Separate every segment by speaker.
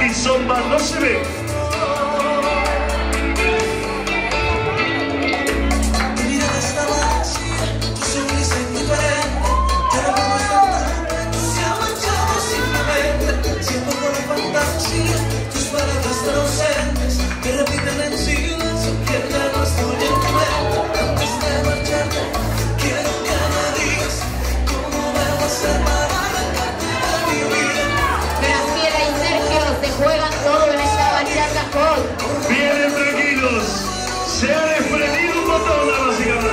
Speaker 1: En Kizomba no se ve. Se ha desprendido un botón.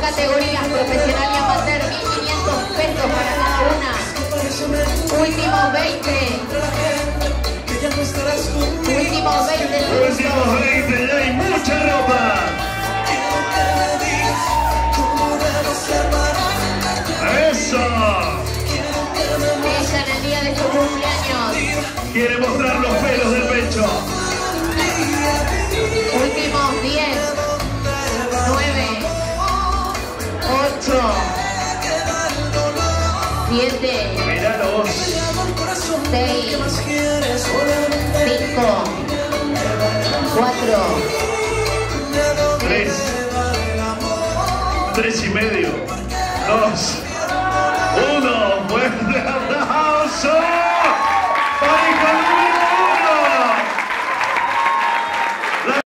Speaker 2: Categorías, profesional y amateur, 1500 pesos para cada una. Últimos 20. Últimos 20 del
Speaker 1: Últimos
Speaker 2: gusto.
Speaker 1: 20, ya hay mucha ropa. ¡Eso!
Speaker 2: Ella en el día de su cumpleaños.
Speaker 1: Quiere mostrar los
Speaker 2: 7,
Speaker 1: Míralos.
Speaker 2: 6, 5, 4,
Speaker 1: Tres. Tres y medio. Dos.